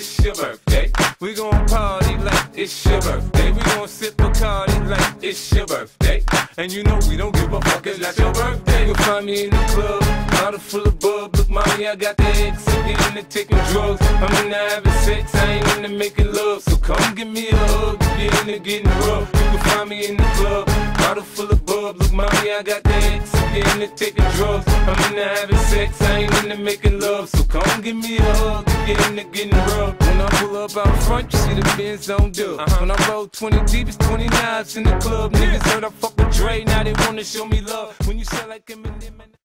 It's your birthday. We gon' party like it's your birthday. We gon' sip Bacardi like it's your birthday. And you know we don't give a fuck, it's not your birthday. You'll find me in the club, bottle full of bub. Look, mommy, I got the X. I'm into taking drugs. I'm into having sex, I ain't into making love. So come give me a hug if you're into getting rough. You can find me in the club, bottle full of bub. Look, mommy, I got the X. I'm into taking drugs. I'm into having sex, I ain't into making love. So come give me a hug if you're into getting rough. When I pull up out front, you see the Benz on dub. Uh-huh. When I roll 20 deep, it's 29s in the club. Niggas heard I fuck with Dre, now they wanna show me love. When you sell like Eminem. and-